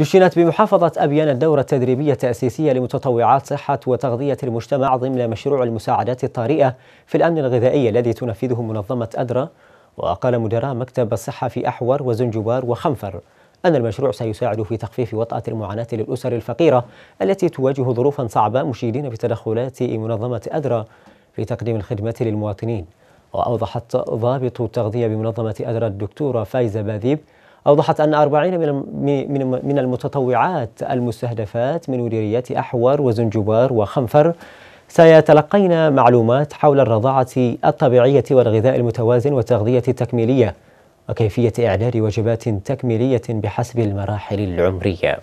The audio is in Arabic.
دشنت بمحافظة أبيان الدورة التدريبية التأسيسية لمتطوعات صحة وتغذية المجتمع ضمن مشروع المساعدات الطارئة في الأمن الغذائي الذي تنفذه منظمة أدرى وقال مدراء مكتب الصحة في أحور وزنجبار وخنفر أن المشروع سيساعد في تخفيف وطأة المعاناة للأسر الفقيرة التي تواجه ظروفا صعبة مشيدين بتدخلات منظمة أدرى في تقديم الخدمة للمواطنين. وأوضحت ضابط التغذية بمنظمة أدرى الدكتورة فايزة باذيب أوضحت أن 40 من من المتطوعات المستهدفات من مديريات أحور وزنجبار وخنفر سيتلقين معلومات حول الرضاعة الطبيعية والغذاء المتوازن والتغذية التكميلية وكيفية إعداد وجبات تكميلية بحسب المراحل العمرية.